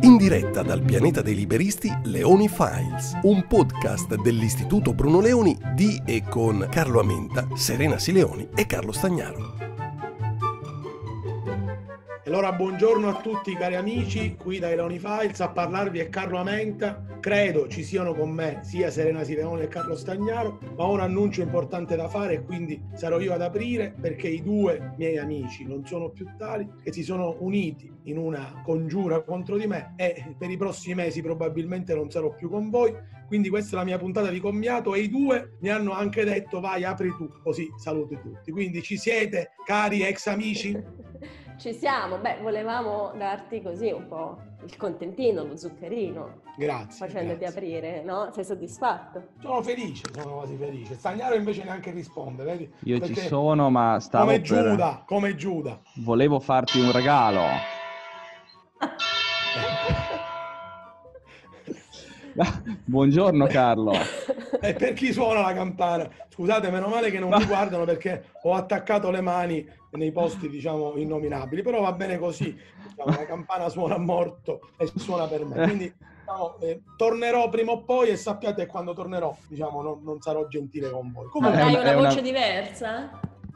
In diretta dal pianeta dei liberisti Leoni Files, un podcast dell'Istituto Bruno Leoni di e con Carlo Amenta, Serena Sileoni e Carlo Stagnaro. Allora, buongiorno a tutti cari amici, qui dai Leoni Files a parlarvi è Carlo Amenta. Credo ci siano con me sia Serena Sileoni che Carlo Stagnaro, ma ho un annuncio importante da fare e quindi sarò io ad aprire perché i due miei amici non sono più tali, che si sono uniti in una congiura contro di me e per i prossimi mesi probabilmente non sarò più con voi. Quindi questa è la mia puntata di commiato e i due mi hanno anche detto vai apri tu, così saluti tutti. Quindi ci siete cari ex amici? Ci siamo, beh, volevamo darti così un po' il contentino, lo zuccherino. Grazie. Facendoti grazie. aprire, no? Sei soddisfatto? Sono felice, sono quasi felice. Stagnaro invece neanche risponde, vedi? Io Perché ci sono, ma stavo Come per... Giuda, come Giuda. Volevo farti un regalo. Buongiorno Carlo. E per chi suona la campana? Scusate, meno male che non mi guardano perché ho attaccato le mani nei posti, diciamo, innominabili. Però va bene così. Diciamo, la campana suona a morto e suona per me. Quindi diciamo, eh, tornerò prima o poi e sappiate quando tornerò, diciamo, non, non sarò gentile con voi. Comunque, è hai una- è voce diversa?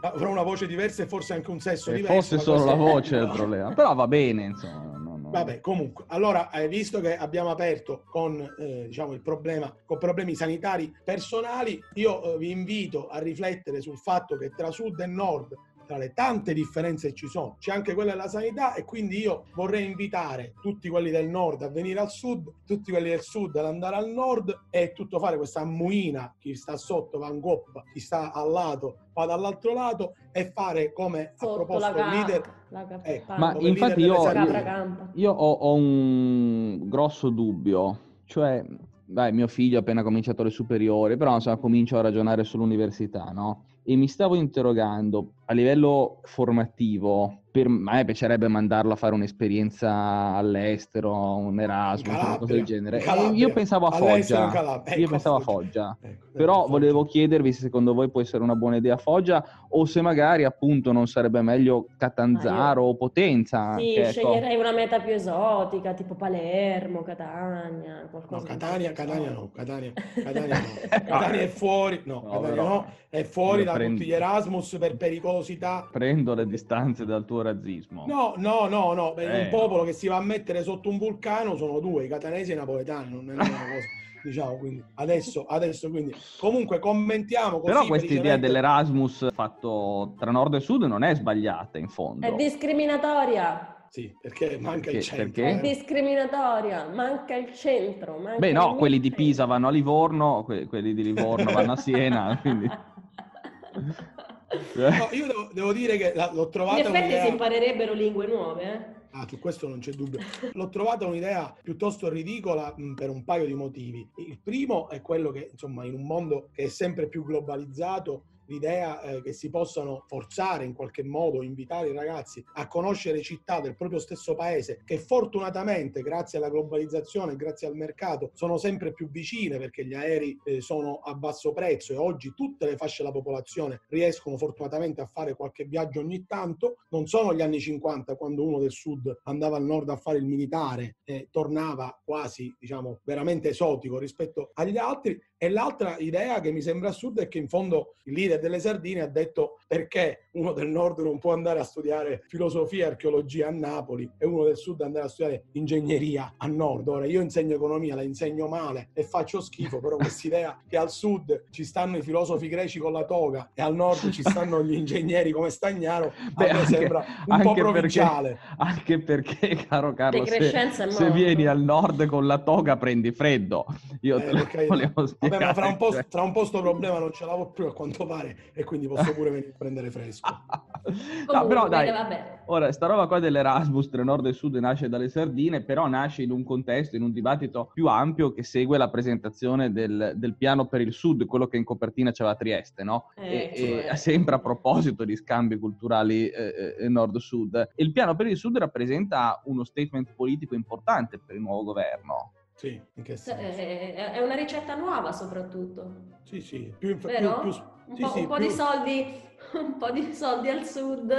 avrò una voce diversa e forse anche un sesso Se diverso. fosse ma solo la voce il problema. Però va bene, insomma. Vabbè, comunque, allora, visto che abbiamo aperto con eh, diciamo, il problema, con problemi sanitari personali, io eh, vi invito a riflettere sul fatto che tra sud e nord, tra le tante differenze che ci sono, c'è anche quella della sanità e quindi io vorrei invitare tutti quelli del nord a venire al sud, tutti quelli del sud ad andare al nord e tutto fare questa ammuina, chi sta sotto va in coppa, chi sta al lato va dall'altro lato e fare come ha Sotto proposto la il leader. Ecco, Ma infatti io- campa. Io ho, ho un grosso dubbio. Cioè, dai, mio figlio ha appena cominciato le superiori, però insomma comincio a ragionare sull'università, no? E mi stavo interrogando a livello formativo, per me piacerebbe mandarlo a fare un'esperienza all'estero, un Erasmus, In una cosa del Calabria, genere. Calabria, io pensavo a Foggia. Calabria. Io Ecco, pensavo a Foggia. Foggia. Ecco, Però ecco, volevo Foggia. chiedervi se secondo voi può essere una buona idea Foggia o se magari appunto non sarebbe meglio Catanzaro Ah, io- o Potenza. Sì, che, ecco, sceglierei una meta più esotica, tipo Palermo, Catania, No, qualcosa di Catania, Catania no, Catania, Catania no. Catania è fuori, no, No, Catania però- no, è fuori da prendo- tutti gli Erasmus per pericolosità. Prendo le distanze dal tuo razzismo. No, no, no, no, Eh, un popolo no. che si va a mettere sotto un vulcano sono due, i catanesi e i napoletani, non è una cosa, diciamo, quindi adesso, adesso, quindi, comunque commentiamo così Però questa idea dell'Erasmus fatto tra nord e sud non è sbagliata in fondo. È discriminatoria. Sì, perché manca il Perché- centro. perché? È eh. discriminatoria, manca il centro. manca Beh il no, quelli di. Pisa vanno a Livorno, que- quelli di Livorno vanno a Siena, quindi... No, io devo, devo dire che la- l'ho In trovata effetti un'idea... si imparerebbero lingue nuove, eh? Ah, su questo non c'è dubbio. L'ho trovata un'idea piuttosto ridicola mh, per un paio di motivi. Il primo è quello che, insomma, in un mondo che è sempre più globalizzato, l'idea eh, che si possano forzare in qualche modo, invitare i ragazzi a conoscere città del proprio stesso paese, che fortunatamente, grazie alla globalizzazione, grazie al mercato, sono sempre più vicine perché gli aerei eh, sono a basso prezzo e oggi tutte le fasce della popolazione riescono fortunatamente a fare qualche viaggio ogni tanto. Non sono gli anni 50 quando uno del sud andava al nord a fare il militare e tornava quasi, diciamo, veramente esotico rispetto agli altri. E l'altra idea che mi sembra assurda è che in fondo il leader delle sardine ha detto perché uno del nord non può andare a studiare filosofia e archeologia a Napoli e uno del sud andare a studiare ingegneria a nord. Ora io insegno economia, la insegno male e faccio schifo, però quest'idea che al sud ci stanno i filosofi greci con la toga e al nord ci stanno gli ingegneri come Stagnaro, Beh, a me anche- sembra un po' anche perché- provinciale. Anche perché, caro Carlo, se, se vieni al nord con la toga prendi freddo. Io Eh, te lo per carità. Vabbè, ma fra un, po', fra un po' sto problema non ce l'avevo più a quanto pare e quindi posso pure venire a prendere fresco. no, però dai, vabbè. ora, sta roba qua dell'Erasmus tra nord e sud nasce dalle sardine, però nasce in un contesto, in un dibattito più ampio che segue la presentazione del, del piano per il sud, quello che in copertina c'era a Trieste, no? Eh, e, cioè- e sempre a proposito di scambi culturali eh, eh, nord-sud. Il piano per il sud rappresenta uno statement politico importante per il nuovo governo. Sì, in che senso? È è una ricetta nuova soprattutto, Sì, sì, più inf- più- vero? più- Un sì, po', sì, un po' più- di soldi, un po' di soldi al sud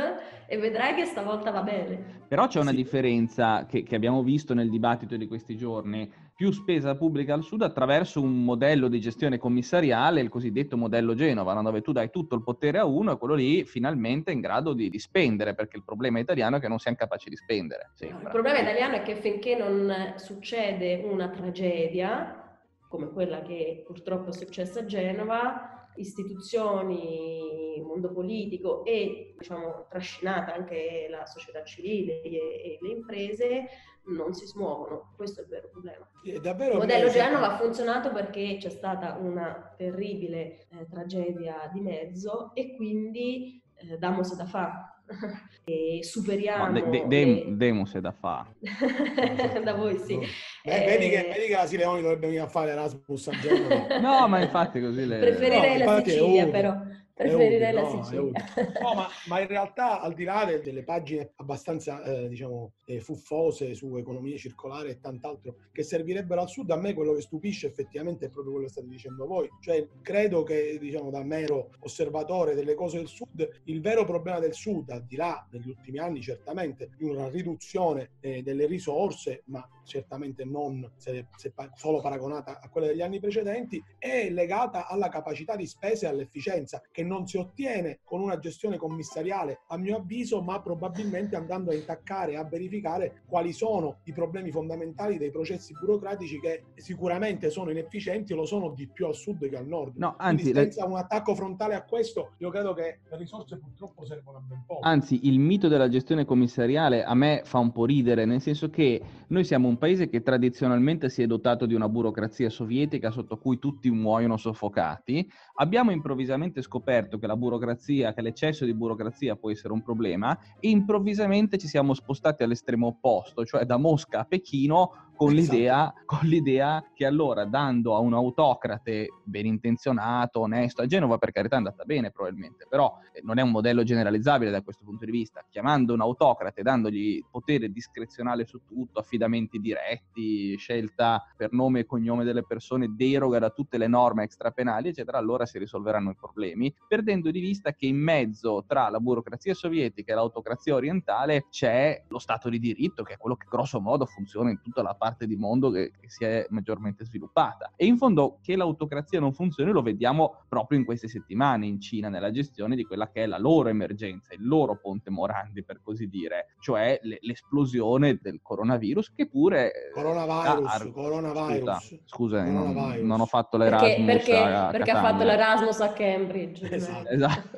e vedrai che stavolta va bene. Però c'è una Sì. differenza che, che abbiamo visto nel dibattito di questi giorni. Più spesa pubblica al sud attraverso un modello di gestione commissariale, il cosiddetto modello Genova, no? dove tu dai tutto il potere a uno e quello lì finalmente è in grado di, di spendere, perché il problema italiano è che non siamo capaci di spendere. Il Sembra. problema italiano è che finché non succede una tragedia, come quella che purtroppo è successa a Genova, istituzioni, mondo politico e diciamo trascinata anche la società civile e, e le imprese non si smuovono. Questo è il vero problema. Il modello sì. Genova ha funzionato perché c'è stata una terribile eh, tragedia di mezzo e quindi eh, damos da fa. e No, superiamo de- de- le- dem- demos è da fa. da voi sì. No. Beh, vedi, che, Eh, vedi che la Sileoni dovrebbe venire a fare Erasmus a Genova. No, ma infatti così le... Preferirei No, la Sicilia però. Preferirei utile, la no, Sicilia. No, ma, ma in realtà al di là de- delle pagine abbastanza, eh, diciamo, eh, fuffose su economia circolare e tant'altro che servirebbero al sud, a me quello che stupisce effettivamente è proprio quello che state dicendo voi. Cioè, credo che, diciamo, da mero osservatore delle cose del sud, il vero problema del sud, al di là negli ultimi anni certamente di una riduzione eh, delle risorse, ma certamente non se, se pa- solo paragonata a quelle degli anni precedenti, è legata alla capacità di spesa e all'efficienza, che non si ottiene con una gestione commissariale, a mio avviso, ma probabilmente andando a intaccare, a verificare quali sono i problemi fondamentali dei processi burocratici che sicuramente sono inefficienti e lo sono di più al sud che al nord. No, Quindi anzi, le- senza un attacco frontale a questo, io credo che le risorse purtroppo servono a ben poco. Anzi, il mito della gestione commissariale a me fa un po' ridere, nel senso che noi siamo un paese che tradizionalmente si è dotato di una burocrazia sovietica sotto cui tutti muoiono soffocati. Abbiamo improvvisamente scoperto che la burocrazia, che l'eccesso di burocrazia può essere un problema improvvisamente ci siamo spostati all'estremo opposto, cioè da Mosca a Pechino con Esatto. l'idea, con l'idea che allora dando a un autocrate ben intenzionato, onesto, a Genova per carità è andata bene probabilmente, però eh, non è un modello generalizzabile da questo punto di vista, chiamando un autocrate, dandogli potere discrezionale su tutto, affidamenti diretti, scelta per nome e cognome delle persone, deroga da tutte le norme extrapenali, eccetera, allora si risolveranno i problemi, perdendo di vista che in mezzo tra la burocrazia sovietica e l'autocrazia orientale c'è lo Stato di diritto, che è quello che grosso modo funziona in tutta la parte di mondo che, che si è maggiormente sviluppata. E in fondo che l'autocrazia non funzioni lo vediamo proprio in queste settimane in Cina, nella gestione di quella che è la loro emergenza, il loro ponte Morandi, per così dire, cioè le- l'esplosione del coronavirus, che pure... eh, Coronavirus, ar- coronavirus. Scusa, scusa, non, Coronavirus. non ho fatto Perché, l'Erasmus perché- a- a perché ha fatto l'Erasmus a Cambridge. Esatto. Esatto.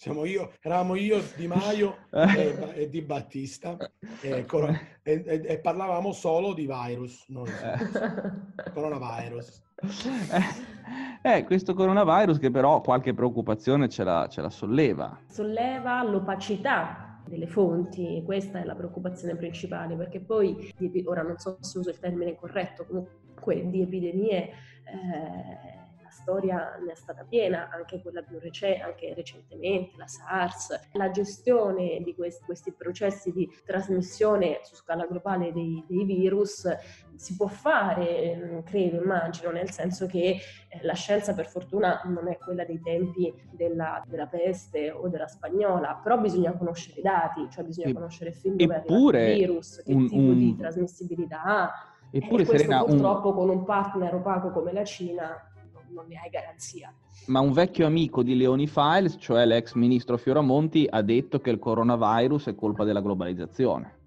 Siamo io, eravamo io, Di Maio e, e Di Battista e, e- e- e parlavamo solo di virus, non Eh. coronavirus. Eh, eh, questo coronavirus che però qualche preoccupazione ce la, ce la solleva. Solleva l'opacità delle fonti, questa è la preoccupazione principale, perché poi, ora non so se uso il termine corretto, comunque di epidemie eh, storia ne è stata piena, anche quella più recente, anche recentemente, la SARS. La gestione di questi, questi processi di trasmissione su scala globale dei, dei virus si può fare, eh, credo, immagino, nel senso che eh, la scienza per fortuna non è quella dei tempi della, della peste o della spagnola, però bisogna conoscere i dati, cioè bisogna E- conoscere fin dove eppure il virus, che un- tipo un- di trasmissibilità ha. Eppure, e questo Serena, un, purtroppo con un partner opaco come la Cina non- ne hai garanzia. ma un vecchio amico di Leoni Files, cioè l'ex ministro Fioramonti, ha detto che il coronavirus è colpa della globalizzazione.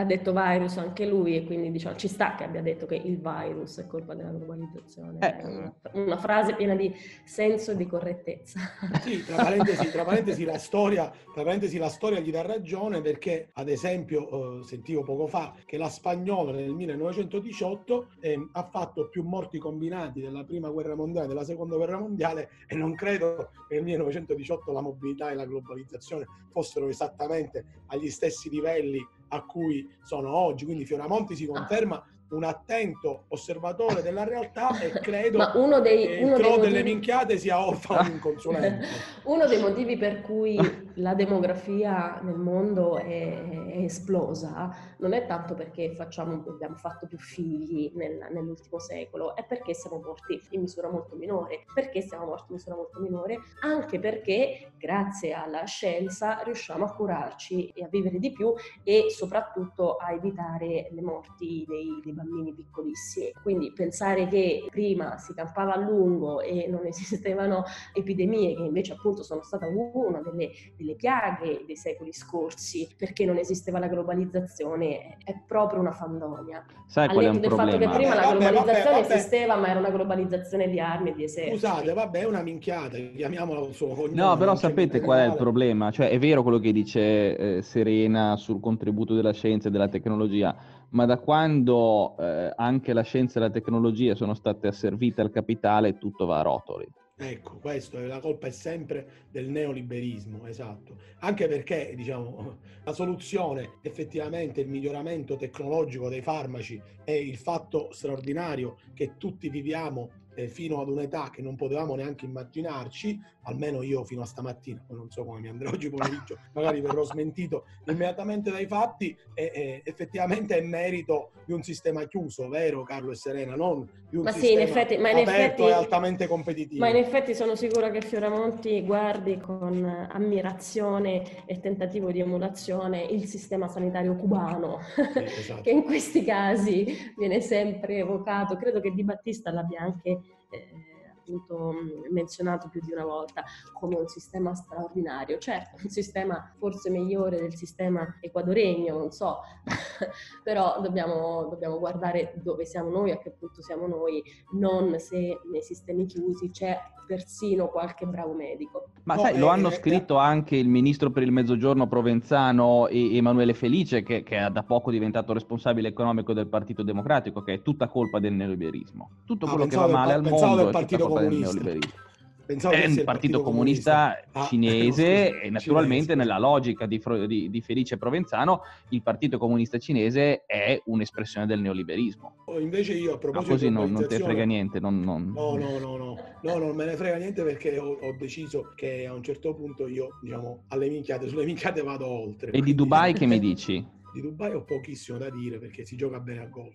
Ha detto virus anche lui e quindi diciamo, ci sta che abbia detto che il virus è colpa della globalizzazione. Eh. Una, una frase piena di senso e di correttezza. Sì, tra parentesi, tra parentesi, la storia, tra parentesi la storia gli dà ragione perché, ad esempio, eh, sentivo poco fa che la spagnola nel 1918 ehm, ha fatto più morti combinati della prima guerra mondiale e della seconda guerra mondiale e non credo che nel 1918 la mobilità e la globalizzazione fossero esattamente agli stessi livelli a cui sono oggi. Quindi Fioramonti si conferma un attento osservatore della realtà e credo Ma uno dei, che il uno dei cro delle motivi- minchiate sia orfano un consulente. Uno dei motivi per cui la demografia nel mondo è, è esplosa non è tanto perché facciamo, abbiamo fatto più figli nel, nell'ultimo secolo, è perché siamo morti in misura molto minore. Perché siamo morti in misura molto minore? Anche perché grazie alla scienza riusciamo a curarci e a vivere di più e soprattutto a evitare le morti dei, dei bambini piccolissimi. Quindi pensare che prima si campava a lungo e non esistevano epidemie, che invece appunto sono stata una delle, delle piaghe dei secoli scorsi, perché non esisteva la globalizzazione, è proprio una fandonia. Sai qual è un del problema? fatto che prima Vabbè, la globalizzazione vabbè, vabbè. esisteva, ma era una globalizzazione di armi e di eserciti. Scusate, vabbè, è una minchiata, chiamiamola col suo cognome. No, però sapete qual è il problema? Cioè, è vero quello che dice eh, Serena sul contributo della scienza e della tecnologia, ma da quando eh, anche la scienza e la tecnologia sono state asservite al capitale, tutto va a rotoli. Ecco, questo, è- la colpa è sempre del neoliberismo, esatto. Anche perché, diciamo, la soluzione, effettivamente, il miglioramento tecnologico dei farmaci è il fatto straordinario che tutti viviamo eh, fino ad un'età che non potevamo neanche immaginarci, almeno io fino a stamattina, non so come mi andrà oggi pomeriggio, magari verrò smentito immediatamente dai fatti, e, e effettivamente è merito di un sistema chiuso, vero Carlo e Serena, non di un Ma sì, in sistema effetti- ma in aperto effetti- e altamente competitivo. Ma in effetti sono sicura che Fioramonti guardi con ammirazione e tentativo di emulazione il sistema sanitario cubano, Sì, esatto. che in questi casi viene sempre evocato. Credo che Di Battista l'abbia anche eh, appunto mh, menzionato più di una volta come un sistema straordinario. Certo, un sistema forse migliore del sistema equadoregno, non so, però dobbiamo, dobbiamo guardare dove siamo noi, a che punto siamo noi, non se nei sistemi chiusi c'è persino qualche bravo medico. Ma No, sai, lo eh, hanno eh, scritto anche il ministro per il Mezzogiorno Provenzano e Emanuele Felice, che, che è da poco diventato responsabile economico del Partito Democratico, che è tutta colpa del neoliberismo. Tutto Ah, quello che pensavo va del male al mondo del è tutta colpa del Comunista. neoliberismo. Pensavo È il il Partito Comunista Ah, cinese scusa, e naturalmente cinese. nella logica di, di- di Felice Provenzano il Partito Comunista cinese è un'espressione del neoliberismo. Invece io a Ma proposito così di non, non te globalizzazione- frega niente. non- non- No, no, no, no, no, non me ne frega niente perché ho, ho deciso che a un certo punto io, diciamo, alle minchiate, sulle minchiate vado oltre. E di Dubai che mi dici? Di Dubai ho pochissimo da dire perché si gioca bene a golf.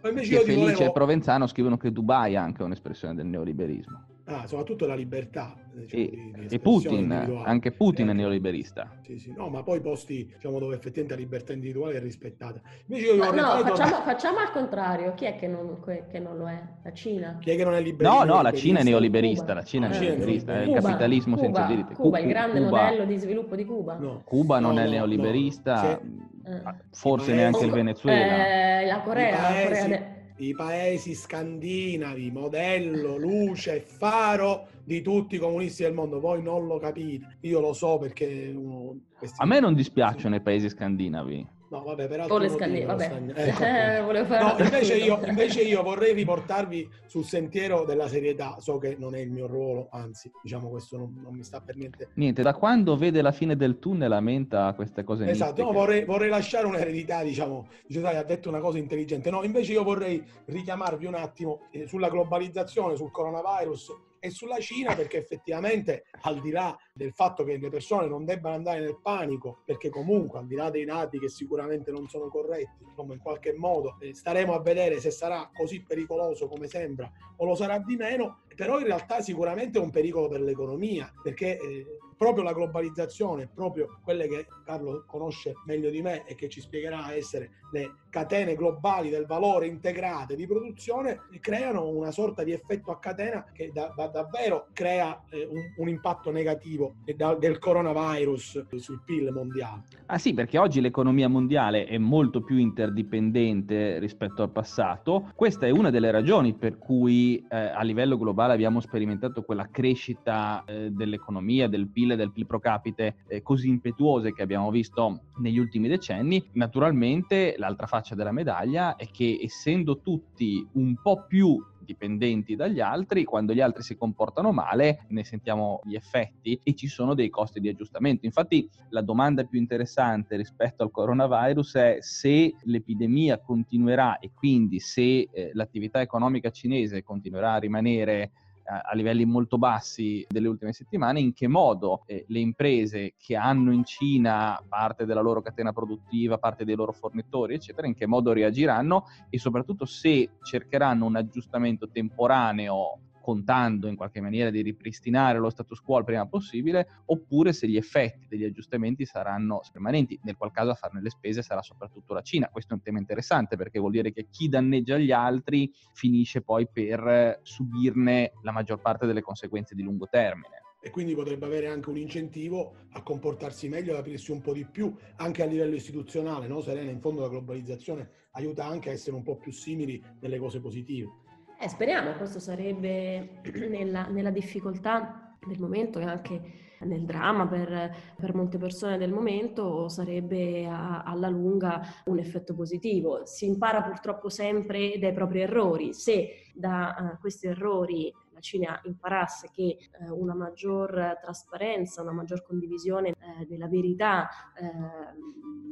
Ma invece Che io ti Felice volevo... e Provenzano scrivono che Dubai è anche un'espressione del neoliberismo. Ah, soprattutto la libertà. diciamo, E, di- di e Putin, individuale. anche Putin è Eh, neoliberista. Sì, sì, no, ma poi posti diciamo, dove effettivamente la libertà individuale è rispettata. Invece io no, tornare- facciamo, facciamo al contrario. Chi è che non, che non lo è? La Cina? Chi è che non è liberista? No, no, la Cina è neoliberista? la Cina è neoliberista, è il Cuba, capitalismo Cuba, senza diritti. Cuba, Cu- il grande Cuba- modello di sviluppo di Cuba. No. Cuba non No, è no, neoliberista, no. Eh. forse Sì, neanche il comunque, Venezuela. Eh, la Corea, la Corea de- I paesi scandinavi, modello, luce, faro di tutti i comunisti del mondo. Voi non lo capite. Io lo so perché uno- A me non dispiacciono i paesi scandinavi. No, vabbè, per o altri le lo vabbè. stagna- ecco, Eh, appunto. volevo fare No, una invece io, invece io vorrei riportarvi sul sentiero della serietà. So che non è il mio ruolo, anzi, diciamo questo non, non mi sta per niente. Niente, da quando vede la fine del tunnel lamenta queste cose Esatto, no, vorrei, vorrei lasciare un'eredità, diciamo, dice, sai, ha detto una cosa intelligente. No, invece io vorrei richiamarvi un attimo eh, sulla globalizzazione, sul coronavirus e sulla Cina, perché effettivamente al di là del fatto che le persone non debbano andare nel panico, perché comunque al di là dei dati che sicuramente non sono corretti, insomma in qualche modo eh, staremo a vedere se sarà così pericoloso come sembra o lo sarà di meno, però in realtà sicuramente è un pericolo per l'economia, perché eh, proprio la globalizzazione, proprio quelle che Carlo conosce meglio di me e che ci spiegherà essere le catene globali del valore integrate di produzione, creano una sorta di effetto a catena che da- da- davvero crea eh, un, un impatto negativo da- del coronavirus sul PIL mondiale. Ah sì, perché oggi l'economia mondiale è molto più interdipendente rispetto al passato. Questa è una delle ragioni per cui eh, a livello globale abbiamo sperimentato quella crescita eh, dell'economia, del PIL e del PIL pro capite eh, così impetuose che abbiamo visto negli ultimi decenni. Naturalmente l'altra faccia della medaglia è che essendo tutti un po' più dipendenti dagli altri, quando gli altri si comportano male ne sentiamo gli effetti e ci sono dei costi di aggiustamento. Infatti la domanda più interessante rispetto al coronavirus è se l'epidemia continuerà e quindi se eh, l'attività economica cinese continuerà a rimanere a, livelli molto bassi delle ultime settimane, in che modo eh, le imprese che hanno in Cina parte della loro catena produttiva, parte dei loro fornitori, eccetera, in che modo reagiranno e soprattutto se cercheranno un aggiustamento temporaneo contando in qualche maniera di ripristinare lo status quo il prima possibile, oppure se gli effetti degli aggiustamenti saranno permanenti, nel qual caso a farne le spese sarà soprattutto la Cina. Questo è un tema interessante perché vuol dire che chi danneggia gli altri finisce poi per subirne la maggior parte delle conseguenze di lungo termine e quindi potrebbe avere anche un incentivo a comportarsi meglio, ad aprirsi un po' di più anche a livello istituzionale, no Serena? In fondo la globalizzazione aiuta anche a essere un po' più simili nelle cose positive. Eh, speriamo, questo sarebbe nella, nella difficoltà del momento e anche nel dramma per, per, molte persone del momento sarebbe a, alla lunga un effetto positivo. Si impara purtroppo sempre dai propri errori. Se da uh, questi errori la Cina imparasse che eh, una maggior trasparenza, una maggior condivisione eh, della verità eh,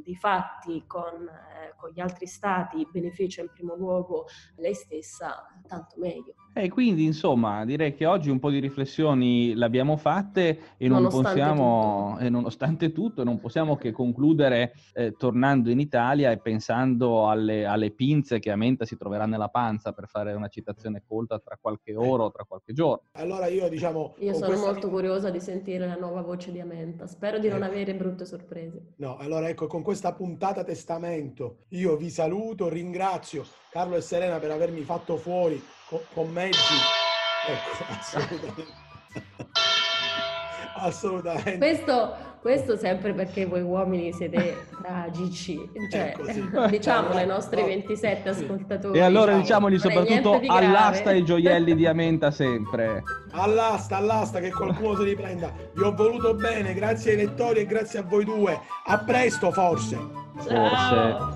dei fatti con, eh, con, gli altri stati beneficia in primo luogo lei stessa, tanto meglio. E quindi insomma direi che oggi un po' di riflessioni le abbiamo fatte e non nonostante possiamo, tutto. e nonostante tutto, non possiamo che concludere eh, tornando in Italia e pensando alle, alle, pinze che a Menta si troverà nella panza per fare una citazione colta tra qualche ora o tra qualche giorno. Allora io diciamo... Io sono questa... molto curiosa di sentire la nuova voce di Amenta, spero di non eh. avere brutte sorprese. No, allora ecco, con questa puntata testamento io vi saluto, ringrazio Carlo e Serena per avermi fatto fuori con, con mezzi. Ecco, assolutamente. assolutamente. Questo, questo, sempre perché voi uomini siete tragici, cioè, ecco, diciamo le nostre 27 ascoltatori. E allora diciamo, diciamogli soprattutto all'asta i gioielli di Amenta sempre. All'asta, all'asta che qualcuno se li prenda. Vi ho voluto bene, grazie ai lettori e grazie a voi due. A presto forse. Ciao. Forse.